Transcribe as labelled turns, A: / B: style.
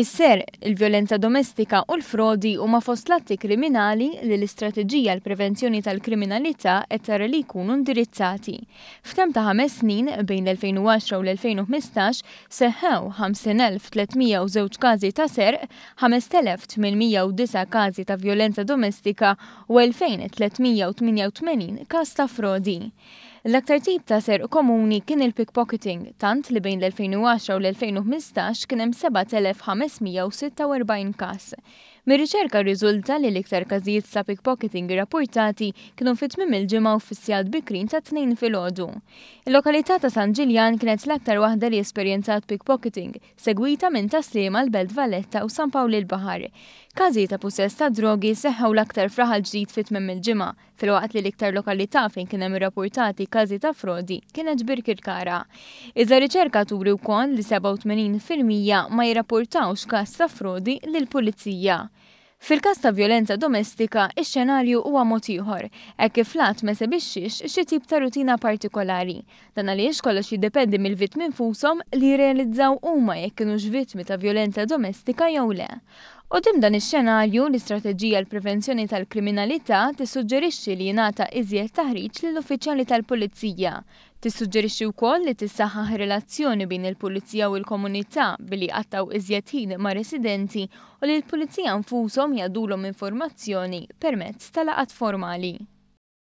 A: Is-serq, il-vjolenza domestika u l-frodi huma fost l-atti kriminali li l-istrateġija l-prevenzjoni tal-kriminalità qed tara li jkunu indirizzati. F'temp ta' ħames snin bejn l-2010 u l-2015 seħħew 50,302 każi ta' serq, 5,809 każi ta' vjolenza domestika u 2,388 każ ta' frodi. L-aktar tip ta' serq komuni kien il-pickpocketing, tant li bejn l-2010 u l-2015 kien hemm 7,546 każ. Mir-riċerka rriżulta li l-iktar każijiet ta' pickpocketing irrappurtati kienu fi tmiem il-ġimgħa u fis-sigħat bikrin tat-Tnejn filgħodu. Il-lokalità ta' San Ġiljan kienet l-aktar waħda li esperjenzat pickpocketing, segwita minn Tas-Sliema, l-Belt Valletta u San Pawl il-Baħar. Każijiet ta' pussess tad-drogi seħħew l-aktar f'Raħal Ġdid fi tmiem il-ġimgħa, filwaqt li l-iktar lokalità fejn kien hemm irrapportati każi ta' frodi kienet Birkirkara. Iżda riċerka turi wkoll li 87% ma jirrapportawx każ ta' frodi lill-pulizija. Fil-każ ta' vjolenza domestika, ix-xenarju huwa mod ieħor, hekk kif l-att ma jsebixxix xi tip ta' rutina partikolari, Dan għaliex kollox jiddependi mill-vittmi nfushom li jirrealizzaw huma jekk kinux vittmi ta' vjolenza domestika jew le. Quddiem dan ix-xenarju, l-Istrateġija għal Prevenzjoni tal-Kriminalità tissuġġerixxi li jingħata iżjed taħriġ lill-uffiċjali tal-pulizija. Tissuġġerixxi wkoll li tissaħħaħ ir-relazzjoni bejn il-pulizija u l-komunità billi jqattgħu iżjed ħin ma' residenti u li l-pulizija nfushom jgħaddulhom informazzjoni permezz ta' laqgħat formali.